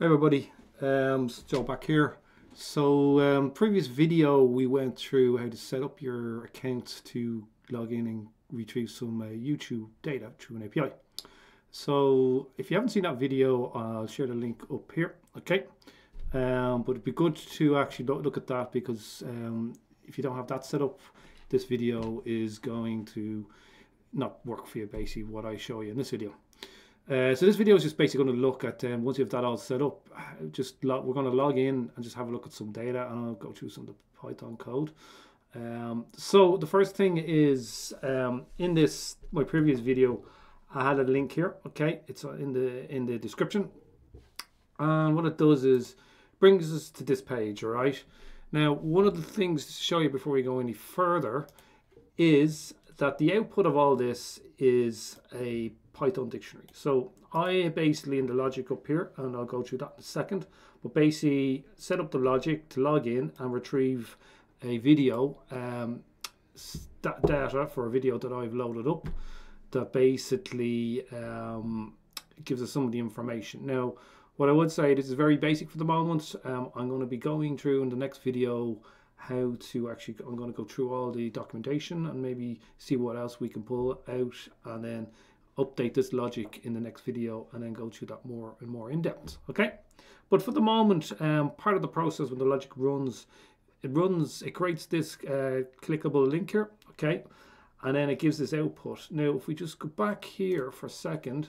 Hey everybody, um, Joe back here. So um, previous video we went through how to set up your account to log in and retrieve some uh, YouTube data through an API. So if you haven't seen that video, I'll share the link up here, okay? Um, but it'd be good to actually look at that because um, if you don't have that set up, this video is going to not work for you basically what I show you in this video. Uh, so this video is just basically going to look at um, once you have that all set up, just we're going to log in and just have a look at some data and I'll go through some of the Python code. Um, so the first thing is um, in this my previous video, I had a link here. Okay, it's in the in the description, and what it does is brings us to this page. All right. Now, one of the things to show you before we go any further is that the output of all this is a Python dictionary. So I basically in the logic up here, and I'll go through that in a second, but basically set up the logic to log in and retrieve a video um, data for a video that I've loaded up that basically um, gives us some of the information. Now, what I would say, this is very basic for the moment. Um, I'm going to be going through in the next video how to actually, I'm going to go through all the documentation and maybe see what else we can pull out and then update this logic in the next video and then go through that more and more in depth okay? But for the moment um, part of the process when the logic runs it runs it creates this uh, clickable link here okay? And then it gives this output. Now if we just go back here for a second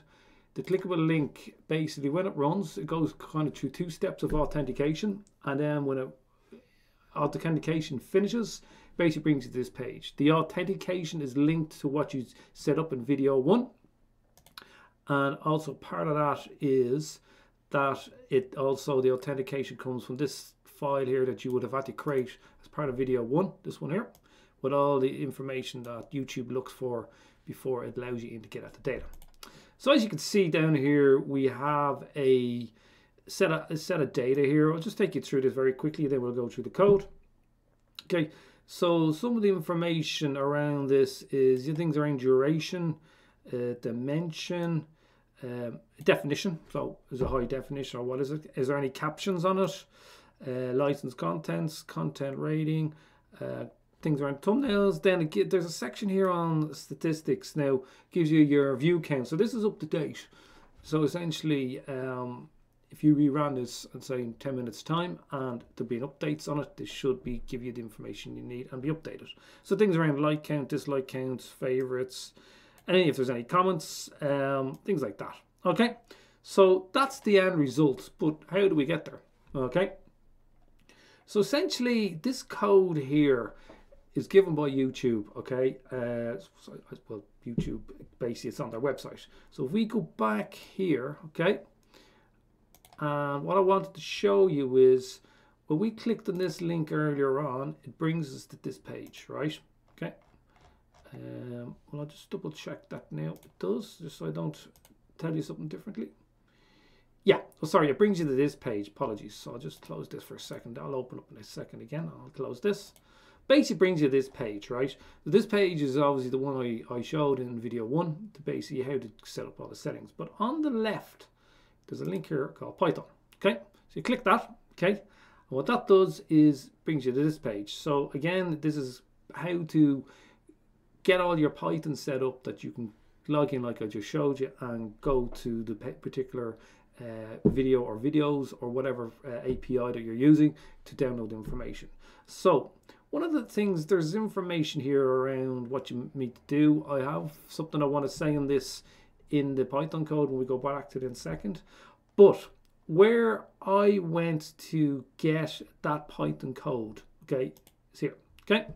the clickable link basically when it runs it goes kind of through two steps of authentication. And then when it authentication finishes basically brings you to this page. The authentication is linked to what you set up in video one and also part of that is that it also the authentication comes from this file here that you would have had to create as part of video one this one here with all the information that YouTube looks for before it allows you in to get at the data. So as you can see down here we have a set of, a set of data here. I'll just take you through this very quickly then we'll go through the code. Okay so some of the information around this is things around duration uh, dimension um, definition. So is a high definition or what is it? Is there any captions on it? Uh, licensed contents, content rating, uh, things around thumbnails. Then it, there's a section here on statistics. Now gives you your view count. So this is up to date. So essentially, um, if you rerun this and say in 10 minutes time and there being updates on it, this should be give you the information you need and be updated. So things around like count, dislike counts, favorites, any if there's any comments, um, things like that. Okay, so that's the end result, but how do we get there? Okay, so essentially this code here is given by YouTube. Okay, uh, well YouTube basically it's on their website. So if we go back here, okay, and what I wanted to show you is when we clicked on this link earlier on, it brings us to this page, right? Um, well, I'll just double check that now. It does, just so I don't tell you something differently. Yeah, oh sorry, it brings you to this page. Apologies. So I'll just close this for a second. I'll open up in a second again. I'll close this. Basically brings you to this page, right? So this page is obviously the one I, I showed in video one, to basically how to set up all the settings. But on the left, there's a link here called Python. Okay, so you click that, okay? And what that does is brings you to this page. So again, this is how to get all your Python set up that you can log in like I just showed you and go to the particular uh, video or videos or whatever uh, API that you're using to download information. So one of the things, there's information here around what you need to do. I have something I want to say on this in the Python code when we go back to it in a second. But where I went to get that Python code, okay, is here, okay?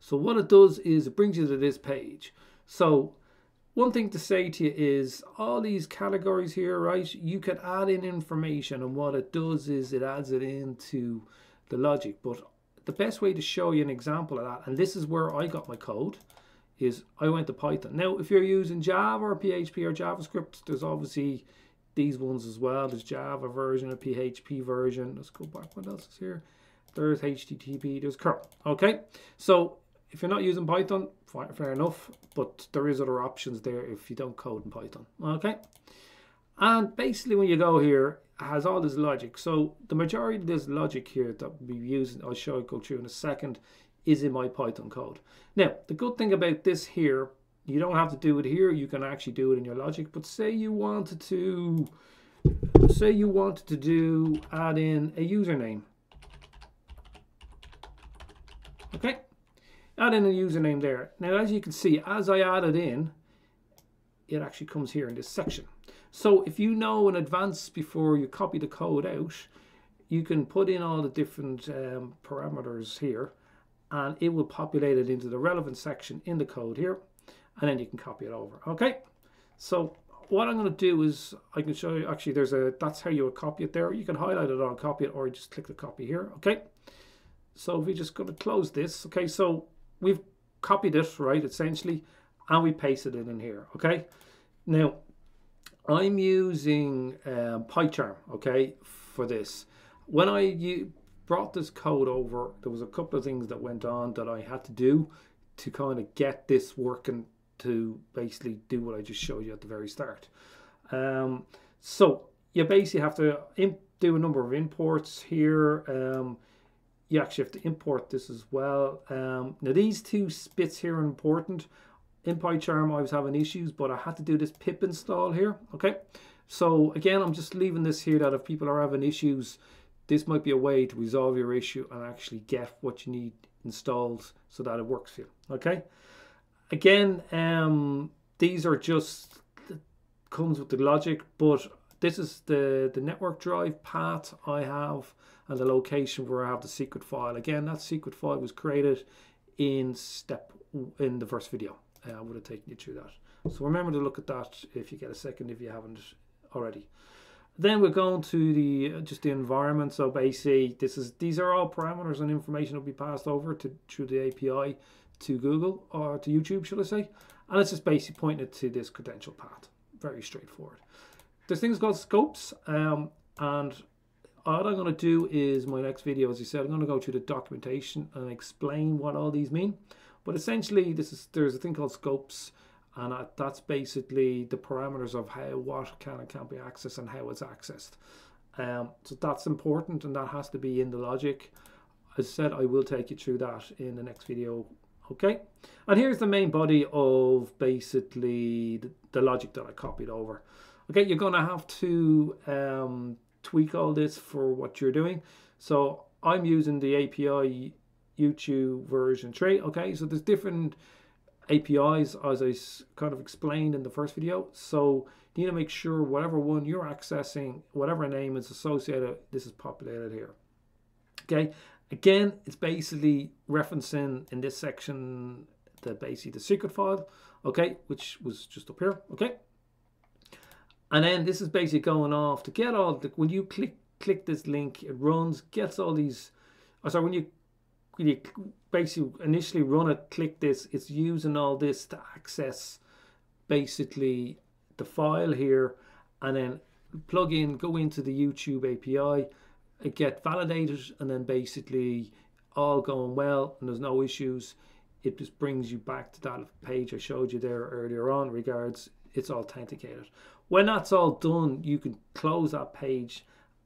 So what it does is it brings you to this page. So one thing to say to you is all these categories here, right? You can add in information and what it does is it adds it into the logic. But the best way to show you an example of that, and this is where I got my code, is I went to Python. Now, if you're using Java or PHP or JavaScript, there's obviously these ones as well. There's Java version, a PHP version. Let's go back. What else is here? There's HTTP, there's curl. Okay, so if you're not using Python, fair enough, but there is other options there if you don't code in Python. Okay. And basically when you go here, has all this logic. So the majority of this logic here that we use, I'll show it go through in a second, is in my Python code. Now, the good thing about this here, you don't have to do it here. You can actually do it in your logic. But say you wanted to, say you wanted to do, add in a username. Okay, add in a username there. Now, as you can see, as I add it in, it actually comes here in this section. So if you know in advance before you copy the code out, you can put in all the different um, parameters here and it will populate it into the relevant section in the code here and then you can copy it over. Okay, so what I'm going to do is I can show you actually there's a that's how you would copy it there. You can highlight it on copy it or just click the copy here. Okay, so we're just going to close this. Okay, so we've copied it right essentially and we pasted it in here. Okay, now I'm using um, PyCharm, okay, for this. When I you brought this code over, there was a couple of things that went on that I had to do to kind of get this working to basically do what I just showed you at the very start. Um, so you basically have to do a number of imports here. Um, you actually have to import this as well. Um, now these two spits here are important in PyCharm I was having issues, but I had to do this pip install here, okay? So again, I'm just leaving this here that if people are having issues, this might be a way to resolve your issue and actually get what you need installed so that it works for you, okay? Again, um, these are just, comes with the logic, but this is the, the network drive path I have and the location where I have the secret file. Again, that secret file was created in step in the first video uh, I would have taken you through that. So remember to look at that if you get a second if you haven't already. Then we're going to the uh, just the environment. So basically, this is these are all parameters and information will be passed over to through the API to Google or to YouTube, should I say? And it's just basically pointed to this credential path. Very straightforward. There's things called scopes, um, and all I'm going to do is my next video, as you said, I'm going to go through the documentation and explain what all these mean. But essentially, this is there's a thing called scopes, and that's basically the parameters of how what can and can't be accessed and how it's accessed. Um, so that's important, and that has to be in the logic. As I said, I will take you through that in the next video. Okay, and here's the main body of basically the, the logic that I copied over. Okay, you're to have to um, tweak all this for what you're doing. So I'm using the API YouTube version 3. Okay, so there's different APIs as I kind of explained in the first video. So you need to make sure whatever one you're accessing, whatever name is associated, this is populated here. Okay, again, it's basically referencing in this section the basically the secret file, okay, which was just up here, okay. And then this is basically going off to get all the when you click click this link, it runs, gets all these. Oh, sorry, when you you basically initially run it, click this, it's using all this to access basically the file here and then plug in, go into the YouTube API, get validated and then basically all going well and there's no issues. It just brings you back to that page I showed you there earlier on regards it's authenticated. When that's all done, you can close that page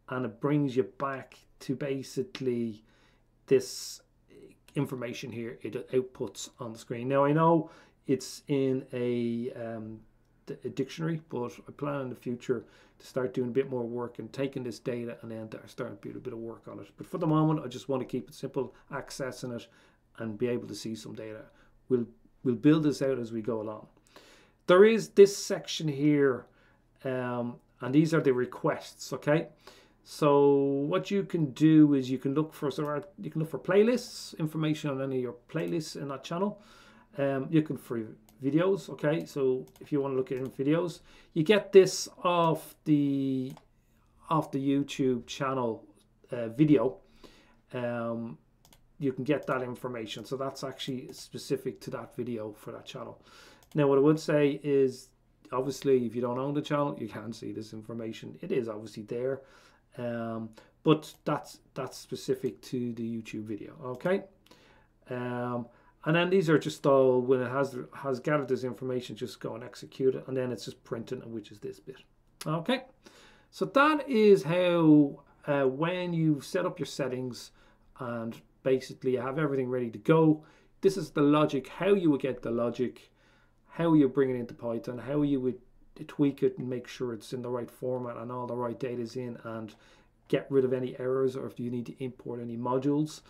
and it brings you back to basically this information here it outputs on the screen. Now I know it's in a, um, a dictionary, but I plan in the future to start doing a bit more work and taking this data and then start doing a bit of work on it. But for the moment, I just want to keep it simple, accessing it, and be able to see some data. We'll we'll build this out as we go along. There is this section here, um, and these are the requests. Okay. So what you can do is you can look for so you can look for playlists, information on any of your playlists in that channel. Um, you can for videos. Okay, so if you want to look at videos, you get this off the off the YouTube channel uh, video. Um, you can get that information. So that's actually specific to that video for that channel. Now, what I would say is, obviously, if you don't own the channel, you can't see this information. It is obviously there um, but that's that's specific to the YouTube video okay um, and then these are just all when it has has gathered this information just go and execute it and then it's just printing which is this bit okay So that is how uh, when you've set up your settings and basically have everything ready to go, this is the logic, how you would get the logic, how you bring it into Python, how you would tweak it and make sure it's in the right format and all the right data is in and get rid of any errors or if you need to import any modules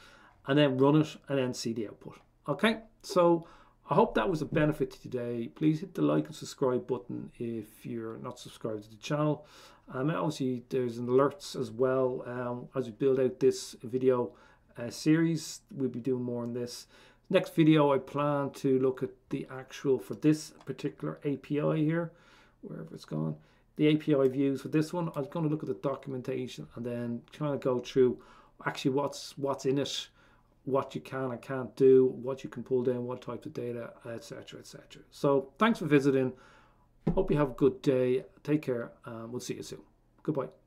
and then run it and then see the output. Okay, so I hope that was a benefit to today. Please hit the like and subscribe button if you're not subscribed to the channel. Um, obviously, there's an alerts as well um, as we build out this video uh, series. We'll be doing more on this. Next video, I plan to look at the actual for this particular API here, wherever it's gone. The API views for this one. I'm going to look at the documentation and then kind of go through actually what's what's in it what you can and can't do, what you can pull down, what types of data, etc., etc. So thanks for visiting. Hope you have a good day. Take care. We'll see you soon. Goodbye.